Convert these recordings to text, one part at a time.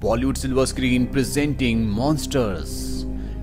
Bollywood silver screen presenting Monsters.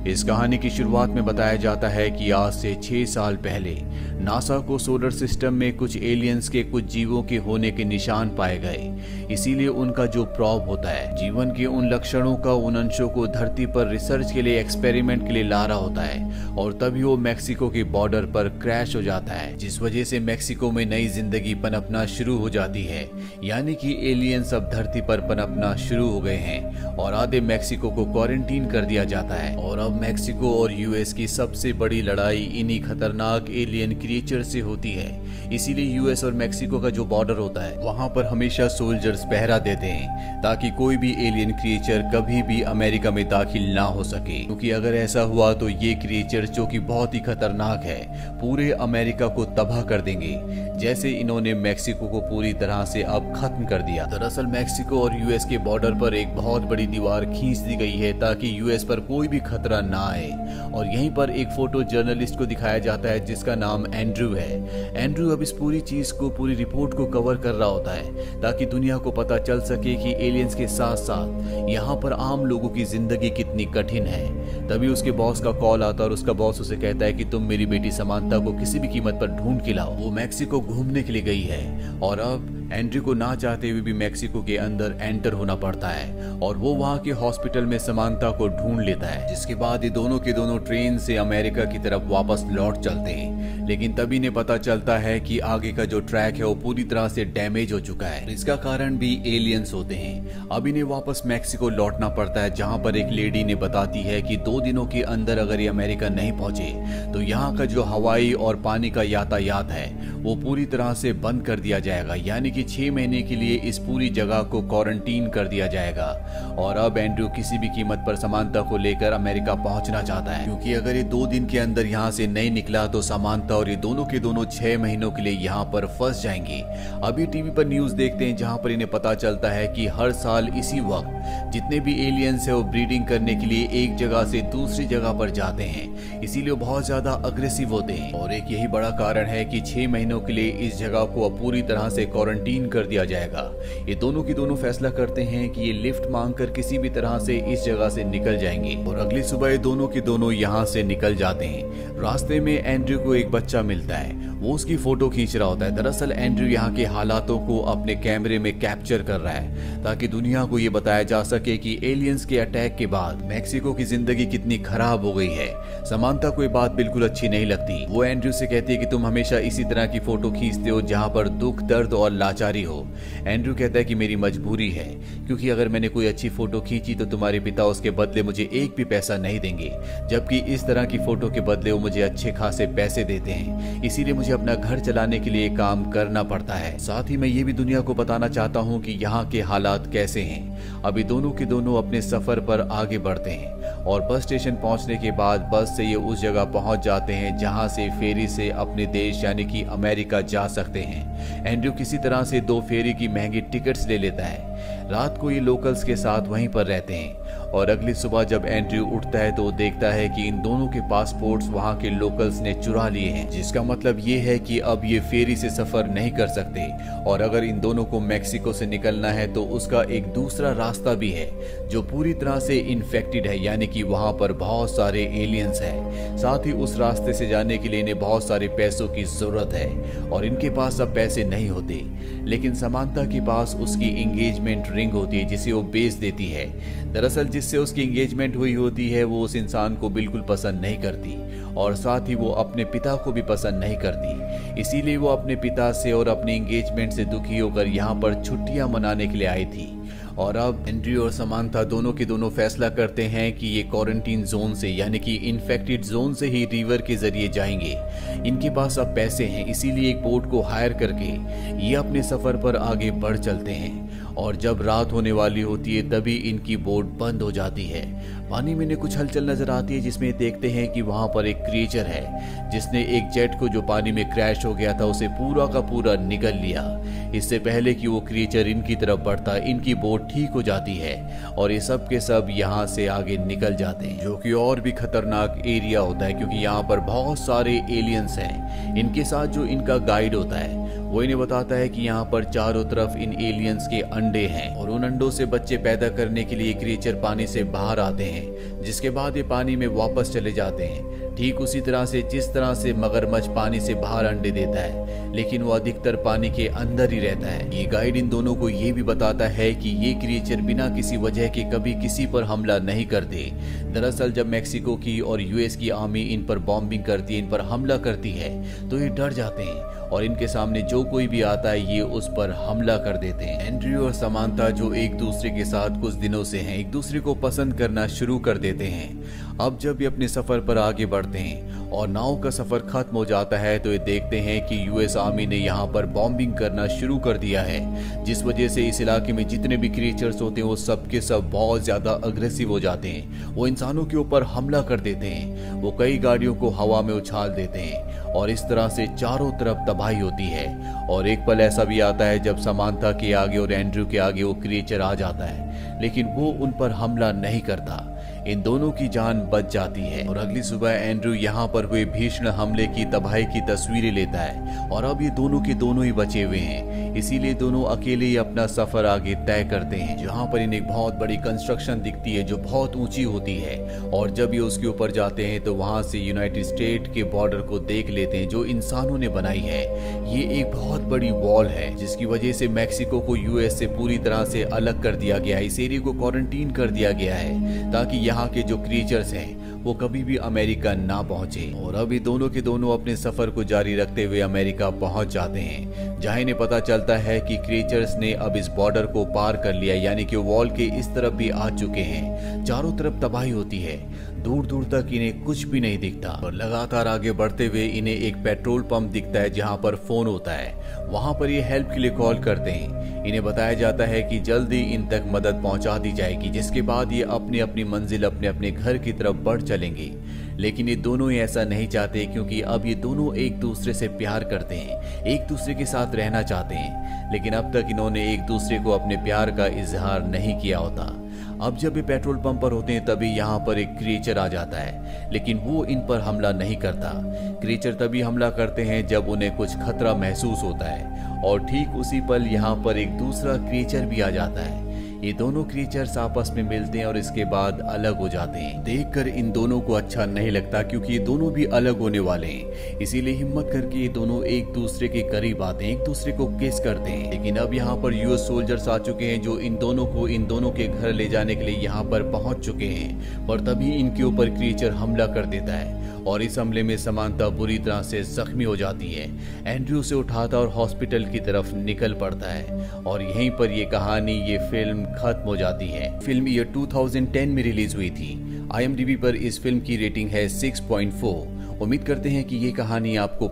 इस कहानी की शुरुआत में बताया जाता है कि आज से छह साल पहले, नासा को सोलर सिस्टम में कुछ एलियंस के कुछ जीवों के होने के निशान पाए गए। इसीलिए उनका जो प्रॉब होता है, जीवन के उन लक्षणों का उन अंशों को धरती पर रिसर्च के लिए, एक्सपेरिमेंट के लिए ला रहा होता है और तभी वो मैक्सिको के बॉर्डर पर क्रैश हो जाता है, जिस वजह से मैक्सिको में नई ज़िंदगी पनपना शुरू हो जाती है। यानी कि एलियंस अब धरती पर पनपना शुरू हो गए हैं और आधे मैक्सिको को क्वारंटीन कर दिया जाता है और अब मैक्सिको और यूएस की सबसे बड़ी लड़ाई इन्हीं खतरनाक एलियन क्रिएचर से होती है। इसीलिए यूएस और मैक्सिको का जो बॉर्डर होता है, वहाँ पर हमेशा सोल्जर्स पहरा देते हैं, ताकि कोई भी एलियन क्रिएचर कभी भी अमेरिका में दाखिल ना हो सके। क्योंकि अगर ऐसा हुआ तो ये क्रिएचर जो कि बहुत ही खतरनाक है, पूरे अमेरिका को तबाह कर देंगे। जैसे इन्होंने मैक्सिको को पूरी तरह से अब खत्म कर दिया। दरअसल मैक्सिको और यूएस के बॉर्डर पर एक बहुत बड़ी दीवार खींच दी गई है, ताकि यूएस पर कोई भी खतरा ना आए। और यहीं पर एक फ़ोटो जर्नलिस्ट को दिखाया जाता है, जिसका नाम एंड्रू है। एंड्रू अब इस पूरी चीज़ को, पूरी रिपोर्ट को कवर कर रहा होता है, ताकि दुनिया को पता चल सके कि एलियंस के साथ साथ यहाँ पर आम लोगों की ज़िंदगी कितनी कठिन है। तभी उसके बॉस का कॉल आता और उसका बॉस उसे कहता है कि तुम मेरी बेटी समानता को किसी भी कीमत पर ढूंढ के लाओ। वो मैक्सिको घूमने के लिए गई है। और अब एंड्री को ना चाहते हुए भी मैक्सिको के अंदर एंटर होना पड़ता है और वो वहाँ के हॉस्पिटल में समानता को ढूंढ लेता है, जिसके बाद ये दोनों के दोनों ट्रेन से अमेरिका की तरफ़ वापस लौट चलते हैं। लेकिन तभी ने पता चलता है कि आगे का जो ट्रैक है वो पूरी तरह से डैमेज हो चुका है। इसका कारण भी एलियंस होते हैं। अब इन्हें वापस मैक्सिको लौटना पड़ता है, जहाँ पर एक लेडी ने बताती है कि दो दिनों के अंदर अगर ये अमेरिका नहीं पहुँचे तो यहाँ का जो हवाई और पानी का यातायात है वो पूरी तरह से बंद कर दिया जाएगा, यानी कि छह महीने के लिए इस पूरी जगह को क्वारंटीन कर दिया जाएगा। और अब एंड्रू किसी भी कीमत पर समानता को लेकर अमेरिका पहुँचना चाहता है, क्योंकि अगर ये दो दिन के अंदर यहाँ से नहीं निकला तो समानता और ये दोनों के दोनों छह महीनों के लिए यहाँ पर फंस जाएँगे। अभी टीवी पर न्यूज़ देखते हैं, जहाँ पर इन्हें पता चलता है कि हर साल इसी वक्त जितने भी एलियंस है, वो ब्रीडिंग करने के लिए एक जगह से दूसरी जगह पर जाते हैं, इसीलिए बहुत ज़्यादा अग्रेसिव होते हैं। और एक यही बड़ा कारण है कि छह महीनों के लिए इस जगह को अब पूरी तरह से क्वारंटीन कर दिया जाएगा। ये दोनों की दोनों फैसला करते हैं कि ये लिफ्ट मांग कर किसी भी तरह से इस जगह से निकल जाएँगे और अगली सुबह ये दोनों के दोनों यहाँ से निकल जाते हैं। रास्ते में एंड्रयू को एक बच्चा मिलता है। वो उसकी फ़ोटो खींच रहा होता है। दरअसल एंड्रयू यहाँ के हालातों को अपने कैमरे में कैप्चर कर रहा है ताकि दुनिया को ये बताया जा सके कि एलियंस के अटैक के बाद मैक्सिको की ज़िंदगी कितनी खराब हो गई है। समानता को ये बात बिल्कुल अच्छी नहीं लगती। वो एंड्रयू से कहती है कि तुम हमेशा इसी तरह की फ़ोटो खींचते हो जहाँ पर दुख, दर्द और लाचारी हो। एंड्रयू कहता है कि मेरी मजबूरी है, क्योंकि अगर मैंने कोई अच्छी फ़ोटो खींची तो तुम्हारे पिता उसके बदले मुझे एक भी पैसा नहीं देंगे, जबकि इस तरह की फ़ोटो के बदले वो मुझे अच्छे खासे पैसे देते हैं। इसीलिए मुझे अपना घर चलाने के लिए काम करना पड़ता है। साथ ही मैं ये भी दुनिया को बताना चाहता हूँ कि यहाँ के हालात कैसे हैं। अभी दोनों के दोनों अपने सफ़र पर आगे बढ़ते हैं। और बस स्टेशन पहुँचने के बाद बस से ये उस जगह पहुँच जाते हैं जहाँ से फेरी से अपने देश यानी कि अमेरिका जा सकते हैं। एंड्रयू किसी तरह से दो फेरी की महँगी टिकट्स ले लेता है। रात को ये लोकल्स के साथ वहीं पर रहते हैं। और अगली सुबह जब एंड्रयू उठता है तो वो देखता है कि इन दोनों के पासपोर्ट्स वहाँ के लोकल्स ने चुरा लिए हैं, जिसका मतलब ये है कि अब ये फेरी से सफ़र नहीं कर सकते। और अगर इन दोनों को मैक्सिको से निकलना है तो उसका एक दूसरा रास्ता भी है, जो पूरी तरह से इन्फेक्टेड है, यानी कि वहाँ पर बहुत सारे एलियंस हैं। साथ ही उस रास्ते से जाने के लिए इन्हें बहुत सारे पैसों की ज़रूरत है, और इनके पास अब पैसे नहीं होते। लेकिन समानता के पास उसकी एंगेजमेंट रिंग होती है, जिसे वो बेच देती है। दरअसल जिससे उसकी एंगेजमेंट हुई होती है, वो उस इंसान को बिल्कुल पसंद नहीं करती और साथ ही वो अपने पिता को भी पसंद नहीं करती। इसीलिए वो अपने पिता से और अपनी एंगेजमेंट से दुखी होकर यहाँ पर छुट्टियाँ मनाने के लिए आई थी। और अब एंड्रयू और समांथा दोनों के दोनों फैसला करते हैं कि ये क्वारंटीन जोन से, यानी कि इन्फेक्टेड जोन से ही रिवर के ज़रिए जाएँगे। इनके पास अब पैसे हैं, इसीलिए एक बोट को हायर करके ये अपने सफ़र पर आगे बढ़ चलते हैं। और जब रात होने वाली होती है तभी इनकी बोट बंद हो जाती है। पानी में कुछ हलचल नज़र आती है जिसमें देखते हैं कि वहाँ पर एक क्रिएचर है, जिसने एक जेट को जो पानी में क्रैश हो गया था, उसे पूरा का पूरा निगल लिया। इससे पहले कि वो क्रिएचर इनकी तरफ़ बढ़ता, इनकी बोट ठीक हो जाती है और ये सब के सब यहाँ से आगे निकल जाते हैं। जो कि और भी खतरनाक एरिया होता है, क्योंकि यहाँ पर बहुत सारे एलियंस हैं। इनके साथ जो इनका गाइड होता है, वो इन्हें बताता है कि यहाँ पर चारों तरफ़ इन एलियंस के अंडे हैं और उन अंडों से बच्चे पैदा करने के लिए क्रिएचर पानी से बाहर आते हैं। जिसके बाद ये पानी में वापस चले जाते हैं। ठीक उसी तरह से, जिस तरह से मगरमच्छ पानी से बाहर अंडे देता है, लेकिन वो अधिकतर पानी के अंदर ही रहता है। ये गाइड इन दोनों को ये भी बताता है कि ये क्रिएचर बिना किसी वजह के कभी किसी पर हमला नहीं करते। दरअसल, जब मैक्सिको की और यूएस की आर्मी इन पर बॉम्बिंग करती है, इन पर हमला करती है तो ये डर जाते हैं। और इनके सामने जो कोई भी आता है, ये उस पर हमला कर देते हैं। एंड्रयू और समानता जो एक दूसरे के साथ कुछ दिनों से हैं, एक दूसरे को पसंद करना शुरू कर देते हैं। अब जब ये अपने सफ़र पर आगे बढ़ते हैं और नाव का सफ़र खत्म हो जाता है तो ये देखते हैं कि यूएस आर्मी ने यहाँ पर बॉम्बिंग करना शुरू कर दिया है। जिस वजह से इस इलाके में जितने भी क्रिएचर्स होते हैं, वो सब के सब बहुत ज़्यादा अग्रेसिव हो जाते हैं। वो इंसानों के ऊपर हमला कर देते हैं। वो कई गाड़ियों को हवा में उछाल देते हैं और इस तरह से चारों तरफ़ तबाही होती है। और एक पल ऐसा भी आता है, जब समानता के आगे और एंड्रू के आगे वो क्रिएचर आ जाता है, लेकिन वो उन पर हमला नहीं करता। इन दोनों की जान बच जाती है। और अगली सुबह एंड्रू यहाँ पर हुए भीषण हमले की तबाही की तस्वीरें लेता है। और अब ये दोनों के दोनों ही बचे हुए हैं। इसीलिए दोनों अकेले ही अपना सफ़र आगे तय करते हैं। जहाँ पर इन्हें बहुत बड़ी कंस्ट्रक्शन दिखती है, जो बहुत ऊँची होती है। और जब ये उसके ऊपर जाते हैं तो वहाँ से यूनाइटेड स्टेट के बॉर्डर को देख लेते हैं, जो इंसानों ने बनाई है। ये एक बहुत बड़ी वॉल है, जिसकी वजह से मैक्सिको को यूएस से पूरी तरह से अलग कर दिया गया है। इस एरिया को क्वारंटीन कर दिया गया है, ताकि यहाँ के जो क्रिएचर्स हैं, वो कभी भी अमेरिका ना पहुँचे। और अभी दोनों के दोनों अपने सफ़र को जारी रखते हुए अमेरिका पहुँच जाते हैं। जहाँ इन्हें पता चलता है कि क्रिएचर्स ने अब इस बॉर्डर को पार कर लिया, यानी कि वॉल के इस तरफ़ भी आ चुके हैं। चारों तरफ़ तबाही होती है। दूर दूर तक इन्हें कुछ भी नहीं दिखता। और लगातार आगे बढ़ते हुए इन्हें एक पेट्रोल पंप दिखता है, जहाँ पर फ़ोन होता है। वहाँ पर ये हेल्प के लिए कॉल करते हैं। इन्हें बताया जाता है कि जल्दी इन तक मदद पहुँचा दी जाएगी, जिसके बाद ये अपनी अपनी मंजिल अपने अपने घर की तरफ़ बढ़ चलेंगे। लेकिन ये दोनों ही ऐसा नहीं चाहते क्योंकि अब ये दोनों एक दूसरे से प्यार करते हैं, एक दूसरे के साथ रहना चाहते हैं। लेकिन अब तक इन्होंने एक दूसरे को अपने प्यार का इजहार नहीं किया होता। अब जब ये पेट्रोल पंप पर होते हैं, तभी यहाँ पर एक क्रिएचर आ जाता है। लेकिन वो इन पर हमला नहीं करता। क्रिएचर तभी हमला करते हैं जब उन्हें कुछ खतरा महसूस होता है। और ठीक उसी पल यहाँ पर एक दूसरा क्रिएचर भी आ जाता है। ये दोनों क्रिएचर्स आपस में मिलते हैं और इसके बाद अलग हो जाते हैं। देखकर इन दोनों को अच्छा नहीं लगता क्योंकि ये दोनों भी अलग होने वाले हैं। इसीलिए हिम्मत करके ये दोनों एक दूसरे के करीब आते हैं, एक दूसरे को किस करते हैं। लेकिन अब यहाँ पर यूएस सोल्जर्स आ चुके हैं जो इन दोनों को, इन दोनों के घर ले जाने के लिए यहाँ पर पहुँच चुके हैं। और तभी इनके ऊपर क्रिएचर हमला कर देता है। और इस हमले में समानता बुरी तरह से जख्मी हो जाती है। एंड्रयू से उठाता और हॉस्पिटल की तरफ़ निकल पड़ता है। और यहीं पर यह कहानी, ये फ़िल्म खत्म हो जाती है। फ़िल्म ईयर 2010 में रिलीज़ हुई थी। आई पर इस फ़िल्म की रेटिंग है 6.4 उम्मीद करते हैं कि ये कहानी आपको